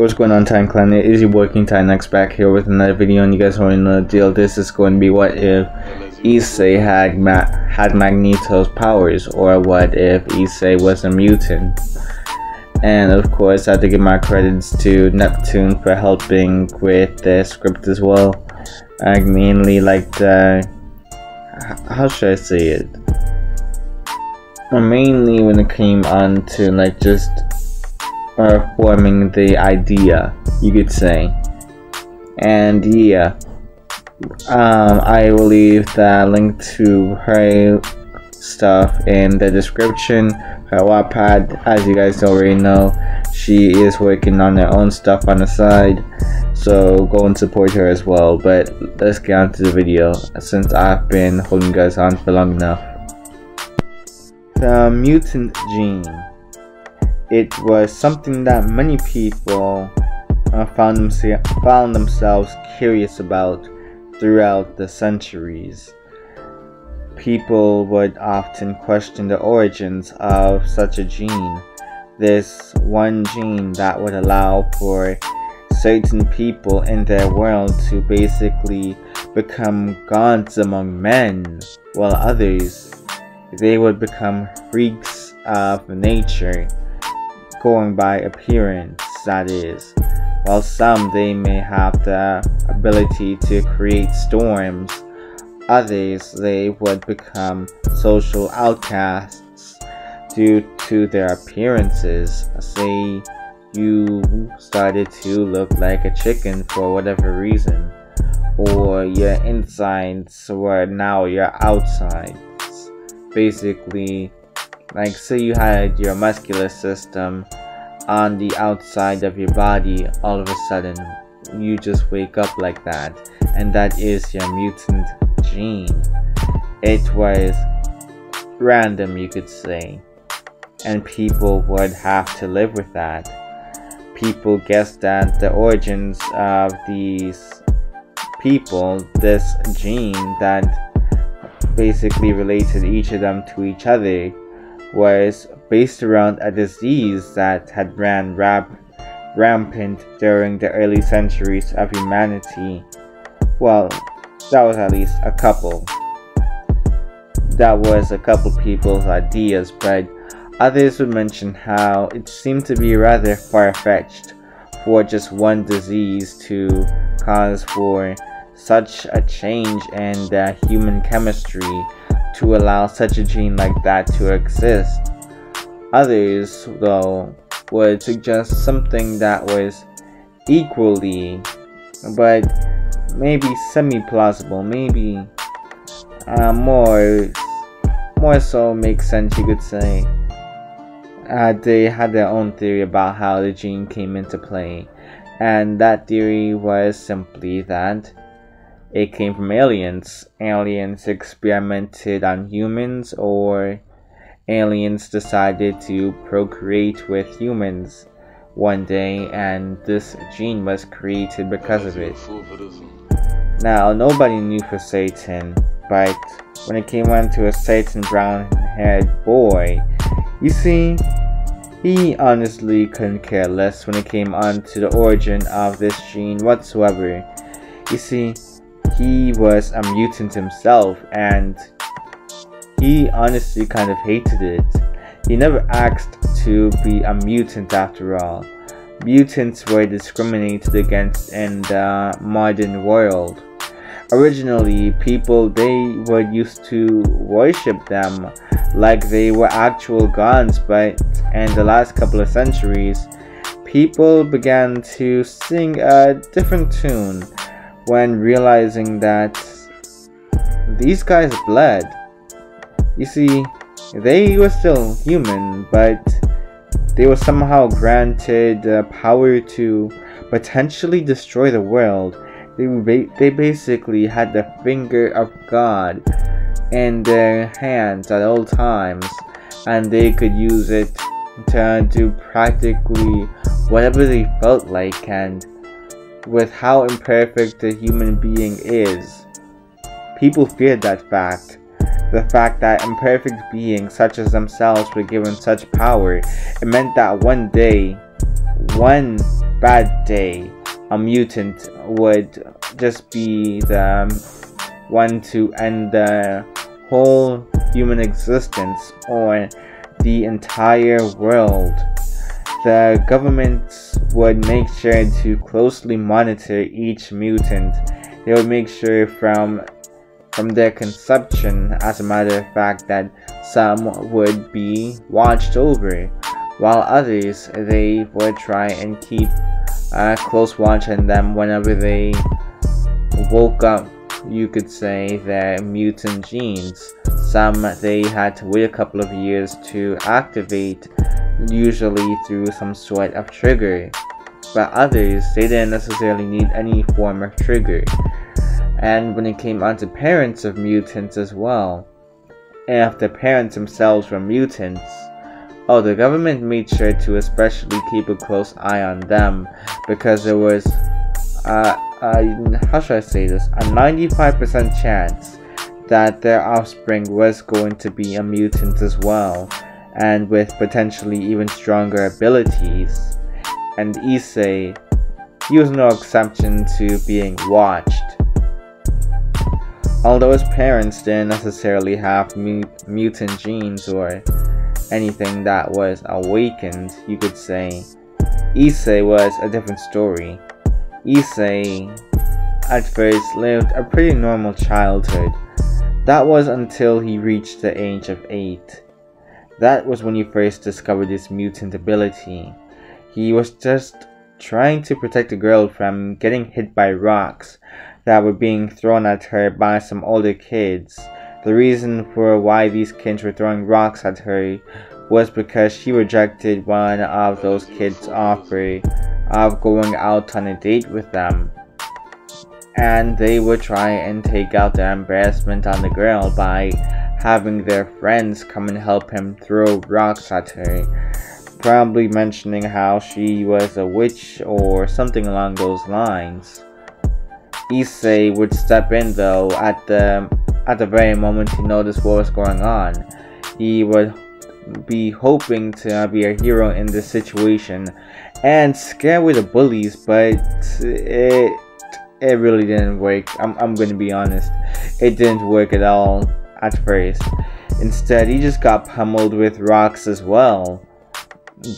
What's going on Titan Clan? It is your working time next back here with another video and you guys already know the deal. This is going to be what if Issei had Ma had Magneto's powers or what if Issei was a mutant. And of course I have to give my credits to Neptune for helping with the script as well. I mainly like the how should I say it? mainly when it came on to like just forming the idea, you could say. And yeah, um, I will leave the link to her stuff in the description. Her Wattpad, as you guys already know, she is working on her own stuff on the side. So go and support her as well. But let's get on to the video since I've been holding you guys on for long enough. The mutant gene it was something that many people uh, found, found themselves curious about throughout the centuries. People would often question the origins of such a gene. This one gene that would allow for certain people in their world to basically become gods among men, while others, they would become freaks of nature going by appearance, that is. While some they may have the ability to create storms, others they would become social outcasts due to their appearances. Say you started to look like a chicken for whatever reason, or your insides were now your outsides. Basically, like say you had your muscular system on the outside of your body all of a sudden you just wake up like that and that is your mutant gene. It was random you could say. And people would have to live with that. People guessed that the origins of these people this gene that basically related each of them to each other was based around a disease that had ran rap rampant during the early centuries of humanity. Well, that was at least a couple. That was a couple people's ideas, but others would mention how it seemed to be rather far-fetched for just one disease to cause for such a change in the human chemistry to allow such a gene like that to exist. Others, though, would suggest something that was equally, but maybe semi-plausible, maybe uh, more, more so makes sense, you could say. Uh, they had their own theory about how the gene came into play, and that theory was simply that it came from aliens. Aliens experimented on humans, or aliens decided to procreate with humans one day, and this gene was created because of it. Now, nobody knew for Satan, but when it came on to a Satan brown haired boy, you see, he honestly couldn't care less when it came on to the origin of this gene whatsoever. You see, he was a mutant himself and he honestly kind of hated it. He never asked to be a mutant after all. Mutants were discriminated against in the modern world. Originally, people they were used to worship them like they were actual gods, but in the last couple of centuries, people began to sing a different tune when realizing that these guys bled. You see, they were still human, but they were somehow granted the power to potentially destroy the world. They, ba they basically had the finger of God in their hands at all times, and they could use it to do practically whatever they felt like and with how imperfect a human being is. People feared that fact. The fact that imperfect beings such as themselves were given such power, it meant that one day one bad day, a mutant would just be the one to end the whole human existence or the entire world. The government would make sure to closely monitor each mutant. They would make sure from from their conception, as a matter of fact, that some would be watched over, while others they would try and keep a close watch on them whenever they woke up. You could say their mutant genes. Some they had to wait a couple of years to activate, usually through some sort of trigger. But others, they didn't necessarily need any form of trigger and when it came on to parents of mutants as well. And if the parents themselves were mutants, oh, the government made sure to especially keep a close eye on them because there was, uh, uh, how should I say this, a 95% chance that their offspring was going to be a mutant as well, and with potentially even stronger abilities. And Issei, he was no exception to being watched. Although his parents didn't necessarily have mutant genes or anything that was awakened, you could say, Issei was a different story. Issei at first lived a pretty normal childhood. That was until he reached the age of 8. That was when he first discovered his mutant ability. He was just trying to protect the girl from getting hit by rocks that were being thrown at her by some older kids. The reason for why these kids were throwing rocks at her was because she rejected one of those kids' offer of going out on a date with them. And they would try and take out their embarrassment on the girl by having their friends come and help him throw rocks at her. Probably mentioning how she was a witch or something along those lines. Issei would step in though at the at the very moment he noticed what was going on. He would be hoping to be a hero in this situation and scare away the bullies, but it it really didn't work. I'm I'm gonna be honest. It didn't work at all at first. Instead, he just got pummeled with rocks as well.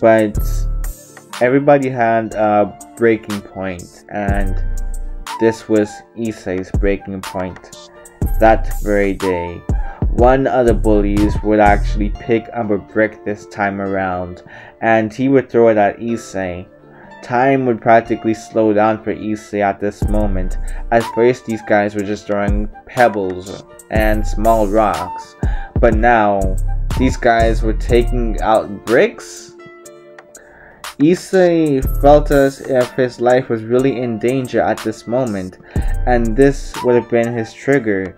But everybody had a breaking point, and this was Issei's breaking point. That very day, one of the bullies would actually pick up a brick this time around, and he would throw it at Issei. Time would practically slow down for Issei at this moment. At first, these guys were just throwing pebbles and small rocks, but now, these guys were taking out bricks Issei felt as if his life was really in danger at this moment, and this would have been his trigger.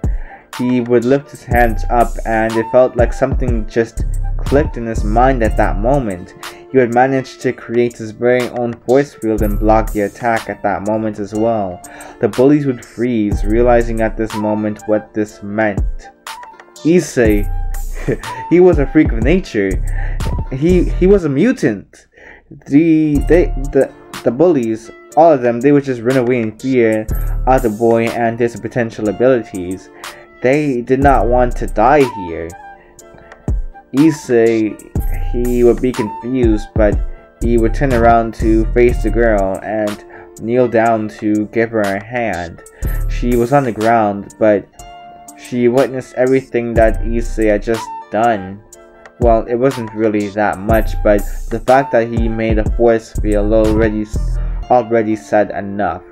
He would lift his hands up, and it felt like something just clicked in his mind at that moment. He would manage to create his very own force field and block the attack at that moment as well. The bullies would freeze, realizing at this moment what this meant. Issei, he was a freak of nature. He he was a mutant the they the the bullies, all of them, they would just run away in fear of the boy and his potential abilities. They did not want to die here. Issei, he would be confused, but he would turn around to face the girl and kneel down to give her a hand. She was on the ground, but she witnessed everything that Issei had just done well, it wasn't really that much, but the fact that he made a force field already, already said enough.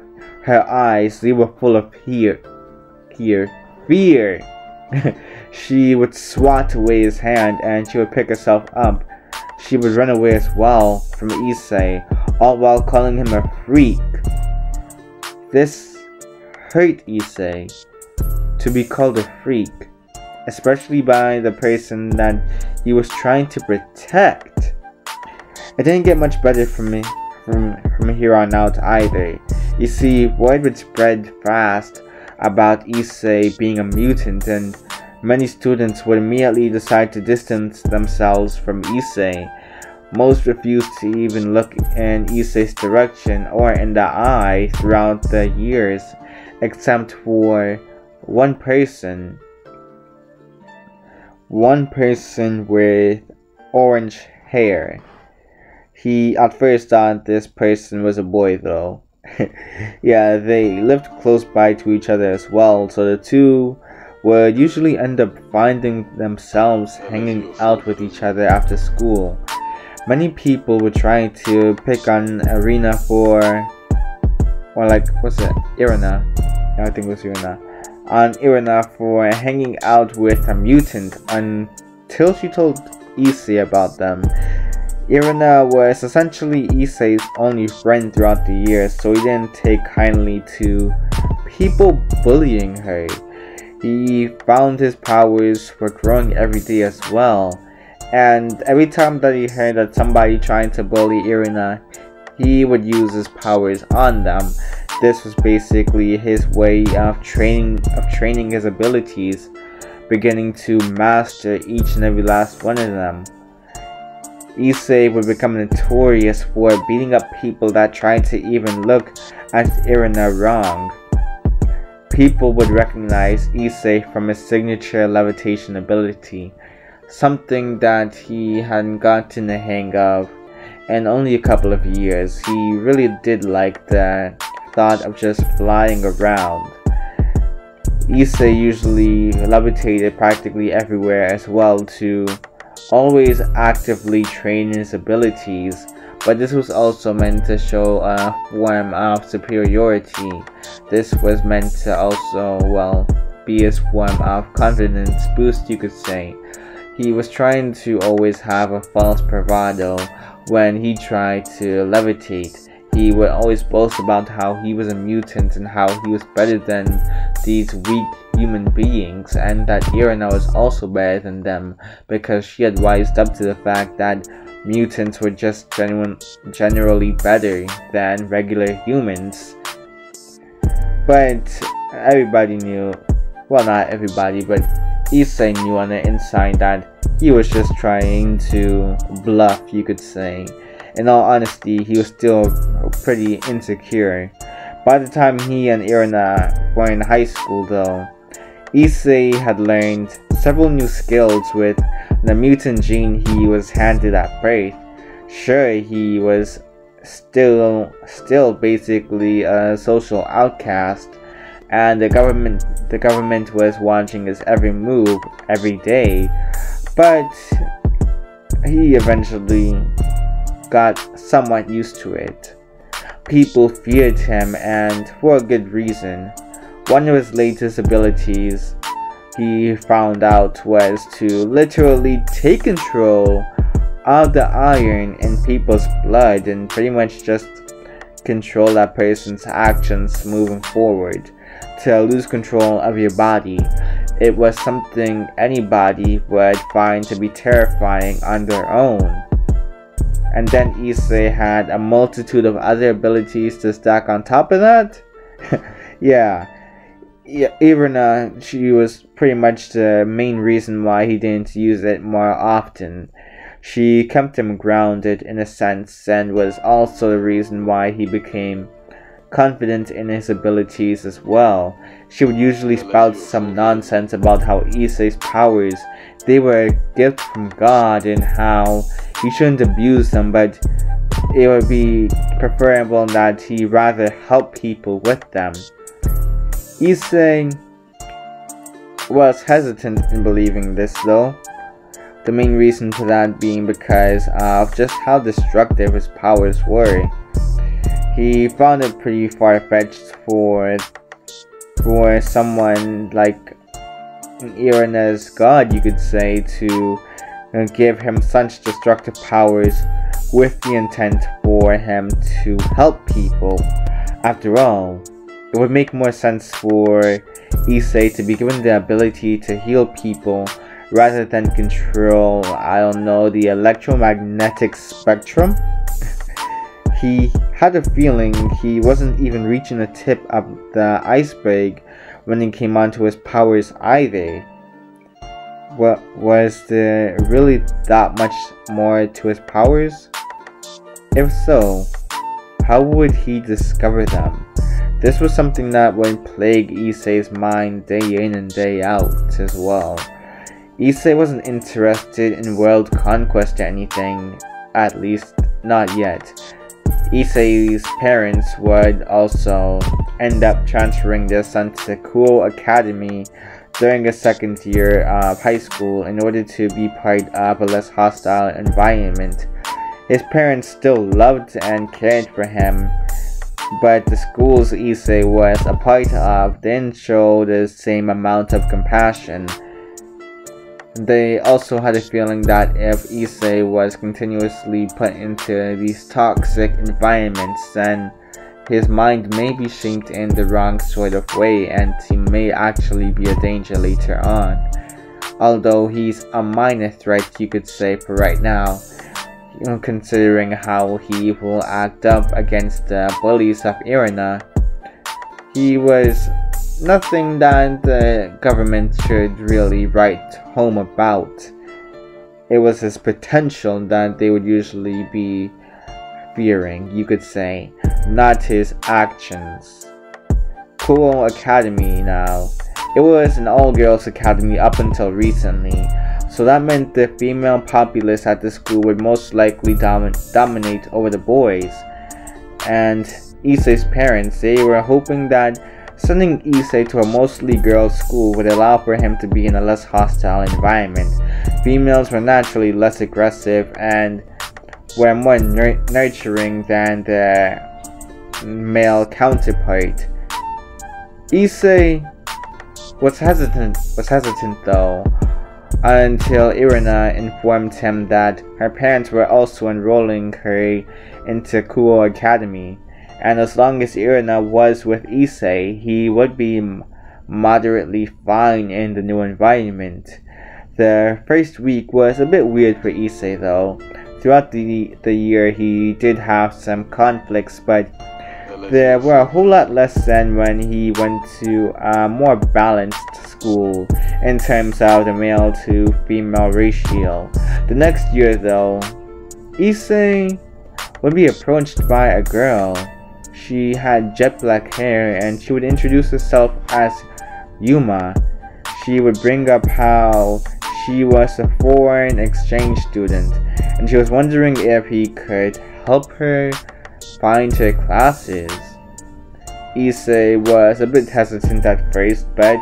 Her eyes, they were full of fear. Fear. Fear! she would swat away his hand and she would pick herself up. She would run away as well from Issei, all while calling him a freak. This hurt Issei to be called a freak especially by the person that he was trying to protect. It didn't get much better for me from, from here on out either. You see, word would spread fast about Issei being a mutant and many students would immediately decide to distance themselves from Issei. Most refused to even look in Issei's direction or in the eye throughout the years, except for one person. One person with orange hair. He at first thought this person was a boy though. yeah, they lived close by to each other as well, so the two would usually end up finding themselves hanging out with each other after school. Many people were trying to pick on Erina for, or like, what's it, Irina? I think it was Irina. On Irina for hanging out with a mutant until she told Issei about them. Irina was essentially Issei's only friend throughout the years, so he didn't take kindly to people bullying her. He found his powers were growing every day as well, and every time that he heard that somebody trying to bully Irina, he would use his powers on them. This was basically his way of training of training his abilities, beginning to master each and every last one of them. Issei would become notorious for beating up people that tried to even look at Irina wrong. People would recognize Issei from his signature levitation ability, something that he hadn't gotten the hang of in only a couple of years. He really did like the thought of just flying around. Issei usually levitated practically everywhere as well to always actively train his abilities but this was also meant to show uh, a form of superiority. This was meant to also, well, be a form of confidence boost, you could say. He was trying to always have a false bravado when he tried to levitate. He would always boast about how he was a mutant and how he was better than these weak human beings and that Irina was also better than them because she had wised up to the fact that mutants were just genuine, generally better than regular humans. But everybody knew, well not everybody, but Issei knew on the inside that he was just trying to bluff, you could say. In all honesty, he was still pretty insecure. By the time he and Irina were in high school though, Issei had learned several new skills with the mutant gene he was handed at birth. Sure, he was still still basically a social outcast and the government the government was watching his every move every day but he eventually got somewhat used to it people feared him and for a good reason one of his latest abilities he found out was to literally take control of the iron in people's blood and pretty much just control that person's actions moving forward. To lose control of your body, it was something anybody would find to be terrifying on their own. And then Issei had a multitude of other abilities to stack on top of that? yeah, yeah, Irina, uh, she was pretty much the main reason why he didn't use it more often. She kept him grounded in a sense and was also the reason why he became confident in his abilities as well. She would usually spout some nonsense about how Issei's powers, they were a gift from God and how he shouldn't abuse them, but it would be preferable that he rather help people with them. Issei was hesitant in believing this though. The main reason for that being because of just how destructive his powers were. He found it pretty far-fetched for for someone like Irina's god, you could say, to uh, give him such destructive powers with the intent for him to help people. After all, it would make more sense for Issei to be given the ability to heal people rather than control, I don't know, the electromagnetic spectrum. He had a feeling he wasn't even reaching the tip of the iceberg when it came onto his powers either. what was there really that much more to his powers? If so, how would he discover them? This was something that would plague Issei's mind day in and day out as well. Issei wasn't interested in world conquest or anything, at least not yet. Issei's parents would also end up transferring their son to Kuoh Academy during his second year of high school in order to be part of a less hostile environment. His parents still loved and cared for him, but the schools Issei was a part of didn't show the same amount of compassion. They also had a feeling that if Issei was continuously put into these toxic environments, then his mind may be shaped in the wrong sort of way and he may actually be a danger later on. Although he's a minor threat you could say for right now, considering how he will act up against the bullies of Irina. He was nothing that the government should really write home about. It was his potential that they would usually be fearing, you could say, not his actions. Kuoh Academy now. It was an all-girls academy up until recently, so that meant the female populace at the school would most likely domin dominate over the boys. And Issei's parents, they were hoping that sending Issei to a mostly girls school would allow for him to be in a less hostile environment. Females were naturally less aggressive and were more nurturing than their male counterpart. Issei was hesitant was hesitant though until Irina informed him that her parents were also enrolling her into Kuoh Academy, and as long as Irina was with Issei, he would be moderately fine in the new environment. The first week was a bit weird for Issei though, Throughout the, the year, he did have some conflicts, but there were a whole lot less than when he went to a more balanced school in terms of the male to female ratio. The next year, though, Issei would be approached by a girl. She had jet black hair and she would introduce herself as Yuma. She would bring up how she was a foreign exchange student and she was wondering if he could help her find her classes. Issei was a bit hesitant at first, but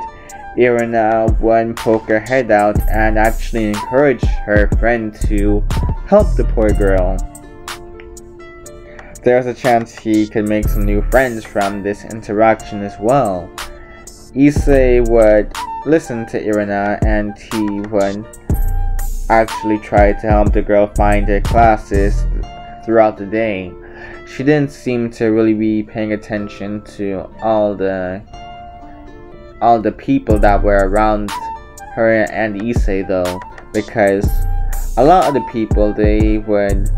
Irina would poke her head out and actually encourage her friend to help the poor girl. There was a chance he could make some new friends from this interaction as well. Issei would listen to Irina and he would actually try to help the girl find her classes throughout the day. She didn't seem to really be paying attention to all the all the people that were around her and Issei though because a lot of the people they would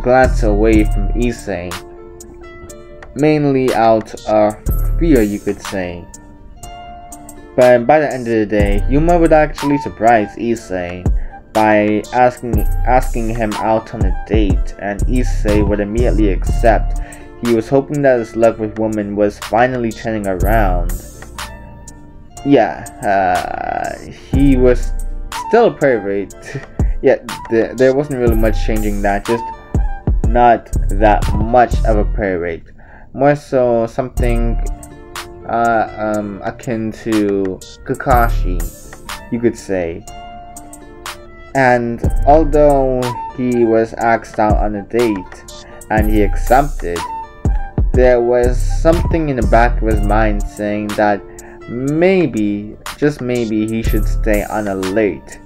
glance away from Issei mainly out of fear you could say but by the end of the day, Yuma would actually surprise Issei by asking asking him out on a date, and Issei would immediately accept. He was hoping that his luck with women was finally turning around. Yeah, uh, he was still a pervert. yeah, th there wasn't really much changing that, just not that much of a pervert. More so something uh, um, akin to Kakashi, you could say. And although he was asked out on a date and he accepted, there was something in the back of his mind saying that maybe, just maybe, he should stay on alert.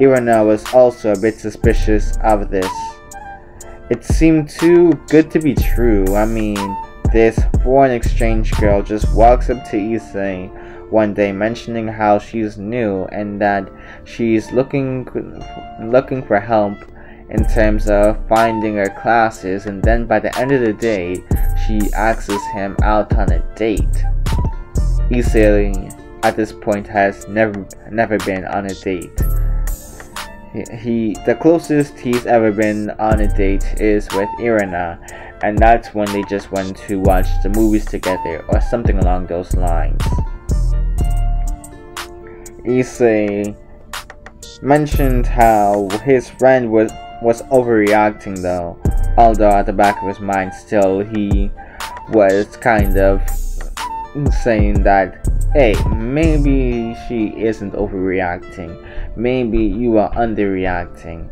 Erina was also a bit suspicious of this. It seemed too good to be true. I mean, this foreign exchange girl just walks up to Issei one day mentioning how she's new and that she's looking looking for help in terms of finding her classes and then by the end of the day she asks him out on a date. Issei at this point has never never been on a date he the closest he's ever been on a date is with Irina, and that's when they just went to watch the movies together or something along those lines. Issei mentioned how his friend was was overreacting though, although at the back of his mind still he was kind of saying that hey, maybe she isn't overreacting. Maybe you are underreacting.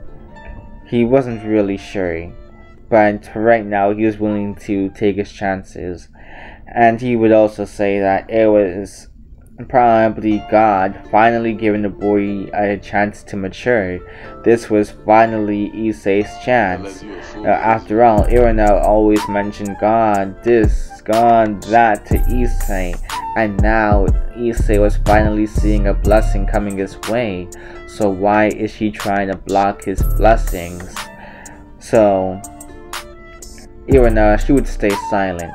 He wasn't really sure, but right now he was willing to take his chances. And he would also say that it was probably God finally giving the boy a chance to mature. This was finally Issei's chance. Uh, after all, Irina always mentioned God this, God that to Issei, and now Issei was finally seeing a blessing coming his way. So why is she trying to block his blessings? So, Erina, she would stay silent.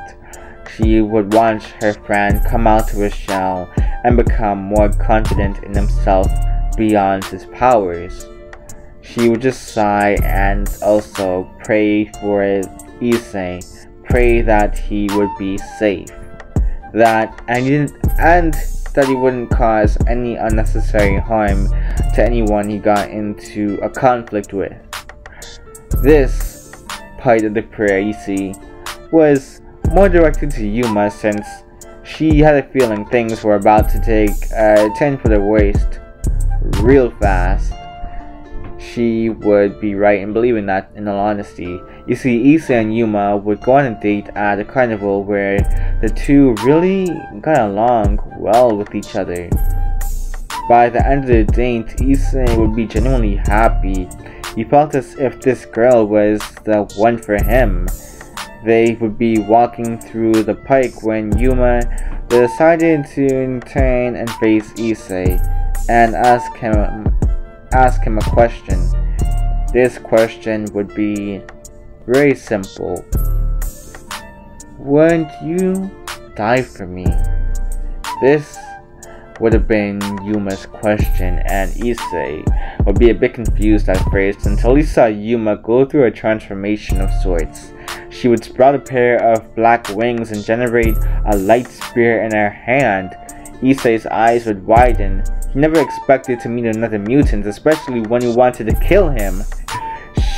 She would watch her friend come out of his shell and become more confident in himself beyond his powers. She would just sigh and also pray for Issei, pray that he would be safe, that and, and that he wouldn't cause any unnecessary harm to anyone he got into a conflict with. This part of the prayer, you see, was more directed to Yuma since she had a feeling things were about to take a turn for the worst real fast. She would be right in believing that in all honesty. You see, Issei and Yuma would go on a date at a carnival where the two really got along well with each other. By the end of the date, Issei would be genuinely happy. He felt as if this girl was the one for him. They would be walking through the pike when Yuma decided to turn and face Issei and ask him ask him a question. This question would be very simple. Wouldn't you die for me? This would have been Yuma's question, and Issei would be a bit confused at first until he saw Yuma go through a transformation of sorts. She would sprout a pair of black wings and generate a light spear in her hand. Issei's eyes would widen. He never expected to meet another mutant, especially when he wanted to kill him.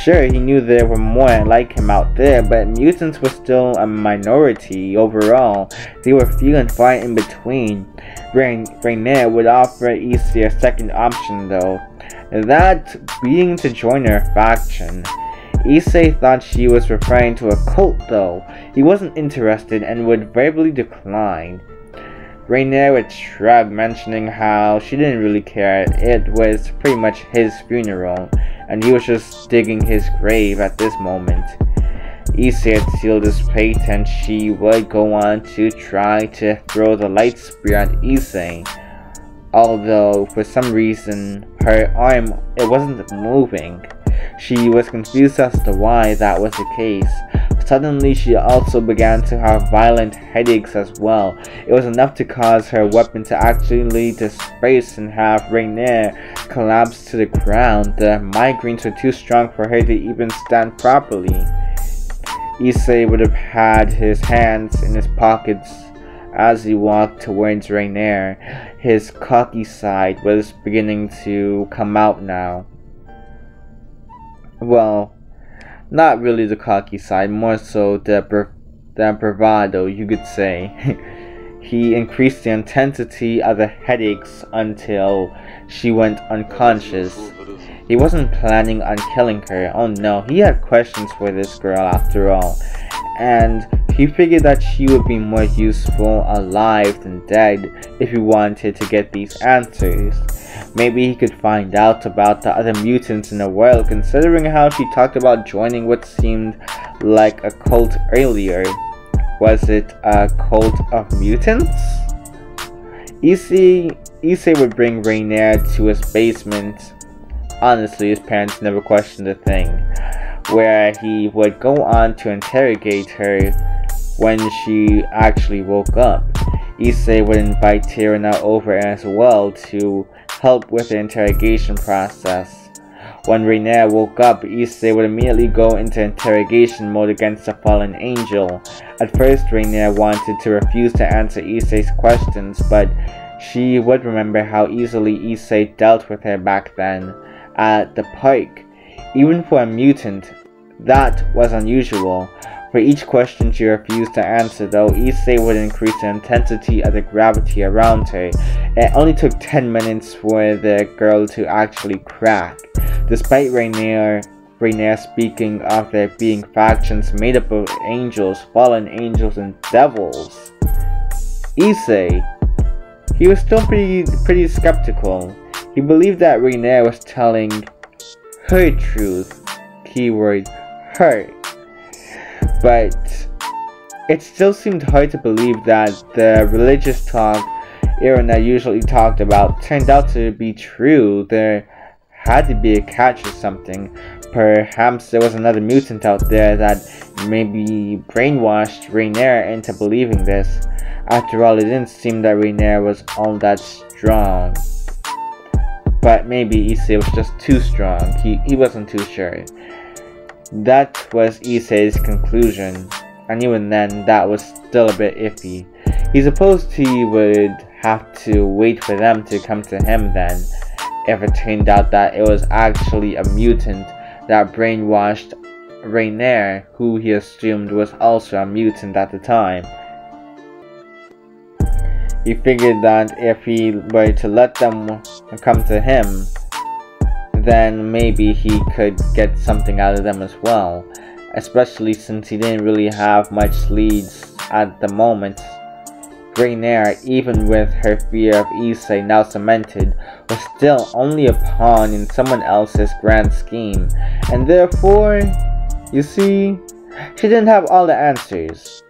Sure, he knew there were more like him out there, but mutants were still a minority overall. They were few and far in between. Raynare would offer Issei a second option though, that being to join her faction. Issei thought she was referring to a cult though. He wasn't interested and would verbally decline. Raynare would shrug, mentioning how she didn't really care. It was pretty much his funeral, and he was just digging his grave at this moment. Issei had sealed his fate, and she would go on to try to throw the light spear at Issei. Although, for some reason, her arm, it wasn't moving. She was confused as to why that was the case. Suddenly, she also began to have violent headaches as well. It was enough to cause her weapon to actually disperse and have Raynare collapse to the ground. The migraines were too strong for her to even stand properly. Issei would have had his hands in his pockets as he walked towards Raynare. His cocky side was beginning to come out now. Well, not really the cocky side, more so the, bra- the bravado, you could say. he increased the intensity of the headaches until she went unconscious. He wasn't planning on killing her. Oh no, he had questions for this girl after all. And he figured that she would be more useful alive than dead if he wanted to get these answers. Maybe he could find out about the other mutants in the world, considering how she talked about joining what seemed like a cult earlier. Was it a cult of mutants? Issei, Issei would bring Raynare to his basement. Honestly, his parents never questioned a thing. Where he would go on to interrogate her when she actually woke up. Issei would invite Erina over as well to help with the interrogation process. When Raynare woke up, Issei would immediately go into interrogation mode against the fallen angel. At first, Raynare wanted to refuse to answer Issei's questions, but she would remember how easily Issei dealt with her back then at the park. Even for a mutant, that was unusual. For each question she refused to answer, though, Issei would increase the intensity of the gravity around her. It only took 10 minutes for the girl to actually crack. Despite Raynare, Raynare speaking of there being factions made up of angels, fallen angels, and devils, Issei, he was still pretty, pretty skeptical. He believed that Raynare was telling her truth, keyword her. But it still seemed hard to believe that the religious talk Erina usually talked about turned out to be true. There had to be a catch or something. Perhaps there was another mutant out there that maybe brainwashed Raynare into believing this. After all, it didn't seem that Raynare was all that strong. But maybe Issei was just too strong. He, he wasn't too sure. That was Issei's conclusion, and even then, that was still a bit iffy. He supposed he would have to wait for them to come to him then, if it turned out that it was actually a mutant that brainwashed Raynare, who he assumed was also a mutant at the time. He figured that if he were to let them come to him, then maybe he could get something out of them as well. Especially since he didn't really have much leads at the moment. Raynare, even with her fear of Issei now cemented, was still only a pawn in someone else's grand scheme, and therefore, you see, she didn't have all the answers.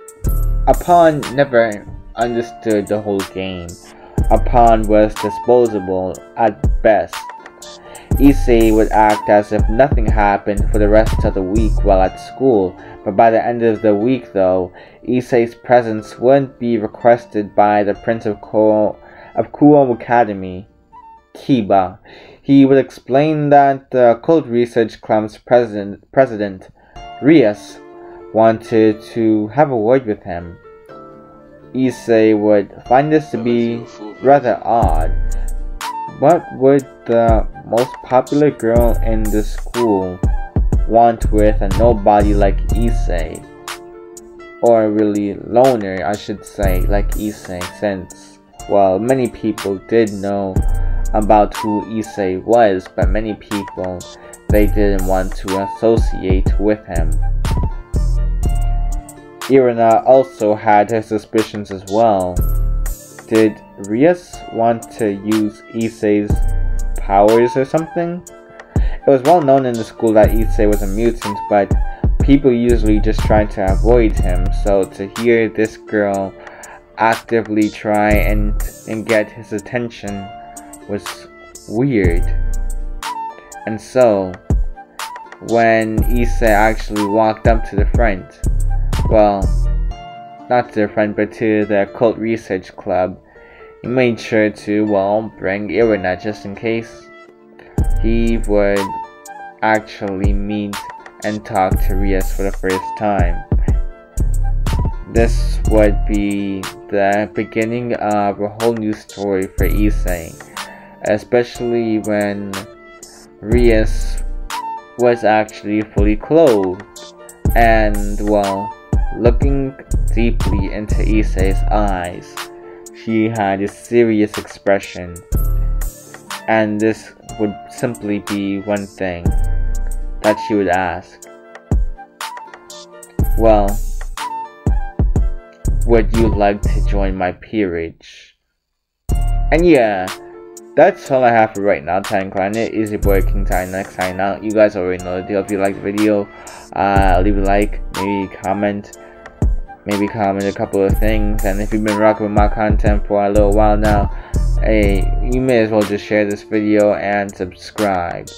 A pawn never understood the whole game. A pawn was disposable at best. Issei would act as if nothing happened for the rest of the week while at school, but by the end of the week though, Issei's presence wouldn't be requested by the Prince of, Ko of Kuoh Academy, Kiba. He would explain that the Occult Research Club's president, president Rias, wanted to have a word with him. Issei would find this to be rather odd. What would the most popular girl in the school want with a nobody like Issei. Or really loner, I should say, like Issei, since, well, many people did know about who Issei was, but many people, they didn't want to associate with him. Irina also had her suspicions as well. Did Rias want to use Issei's powers or something. It was well known in the school that Issei was a mutant, but people usually just tried to avoid him, so to hear this girl actively try and, and get his attention was weird. And so, when Issei actually walked up to the front, well, not to the front, but to the Occult Research Club, he made sure to, well, bring Irina just in case he would actually meet and talk to Rias for the first time. This would be the beginning of a whole new story for Issei, especially when Rias was actually fully clothed and, well, looking deeply into Issei's eyes she had a serious expression, and this would simply be one thing that she would ask. Well, would you like to join my peerage? And yeah, that's all I have for right now, Time Planet. Is your boy King TitanX sign out. You guys already know the deal. If you like the video, uh, leave a like, maybe comment maybe comment a couple of things. And if you've been rocking with my content for a little while now, hey, you may as well just share this video and subscribe.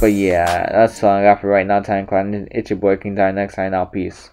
But yeah, that's all I got for right now, Titan Clan. It's your boy King. Next time out. Peace.